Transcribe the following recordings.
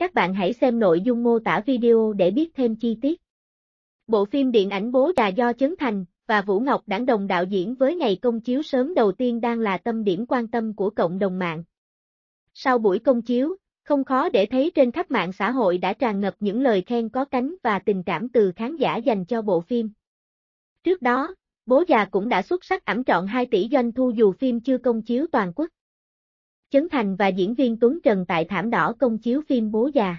Các bạn hãy xem nội dung mô tả video để biết thêm chi tiết. Bộ phim điện ảnh Bố Già do Chấn Thành và Vũ Ngọc Đảng Đồng đạo diễn với ngày công chiếu sớm đầu tiên đang là tâm điểm quan tâm của cộng đồng mạng. Sau buổi công chiếu, không khó để thấy trên khắp mạng xã hội đã tràn ngập những lời khen có cánh và tình cảm từ khán giả dành cho bộ phim. Trước đó, Bố già cũng đã xuất sắc ẩm trọn 2 tỷ doanh thu dù phim chưa công chiếu toàn quốc. Chấn Thành và diễn viên Tuấn Trần tại thảm đỏ công chiếu phim Bố già.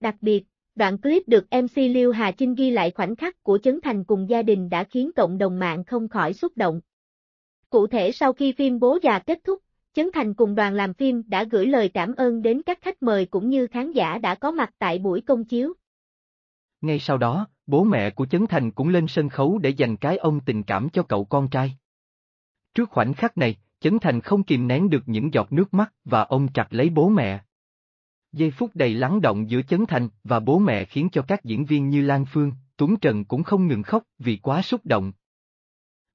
Đặc biệt, đoạn clip được MC Liêu Hà Trinh ghi lại khoảnh khắc của Chấn Thành cùng gia đình đã khiến cộng đồng mạng không khỏi xúc động. Cụ thể sau khi phim Bố già kết thúc, Chấn Thành cùng đoàn làm phim đã gửi lời cảm ơn đến các khách mời cũng như khán giả đã có mặt tại buổi công chiếu. Ngay sau đó, bố mẹ của Chấn Thành cũng lên sân khấu để dành cái ông tình cảm cho cậu con trai. Trước khoảnh khắc này, Chấn Thành không kìm nén được những giọt nước mắt và ông chặt lấy bố mẹ. Giây phút đầy lắng động giữa Chấn Thành và bố mẹ khiến cho các diễn viên như Lan Phương, Tuấn Trần cũng không ngừng khóc vì quá xúc động.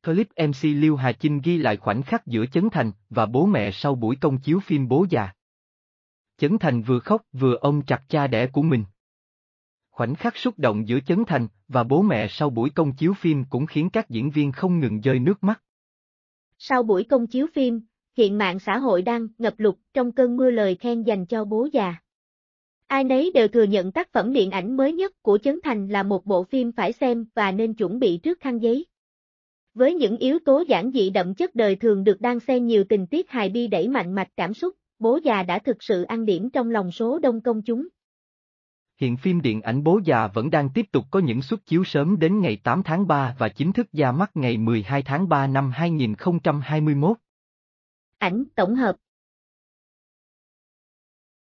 Clip MC Liêu Hà Chinh ghi lại khoảnh khắc giữa Chấn Thành và bố mẹ sau buổi công chiếu phim Bố già. Chấn Thành vừa khóc vừa ôm chặt cha đẻ của mình. Khoảnh khắc xúc động giữa Chấn Thành và bố mẹ sau buổi công chiếu phim cũng khiến các diễn viên không ngừng rơi nước mắt. Sau buổi công chiếu phim, hiện mạng xã hội đang ngập lụt trong cơn mưa lời khen dành cho bố già. Ai nấy đều thừa nhận tác phẩm điện ảnh mới nhất của Chấn Thành là một bộ phim phải xem và nên chuẩn bị trước khăn giấy. Với những yếu tố giản dị đậm chất đời thường được đan xen nhiều tình tiết hài bi đẩy mạnh mạch cảm xúc, bố già đã thực sự ăn điểm trong lòng số đông công chúng. Hiện phim điện ảnh Bố già vẫn đang tiếp tục có những suất chiếu sớm đến ngày 8 tháng 3 và chính thức ra mắt ngày 12 tháng 3 năm 2021. Ảnh tổng hợp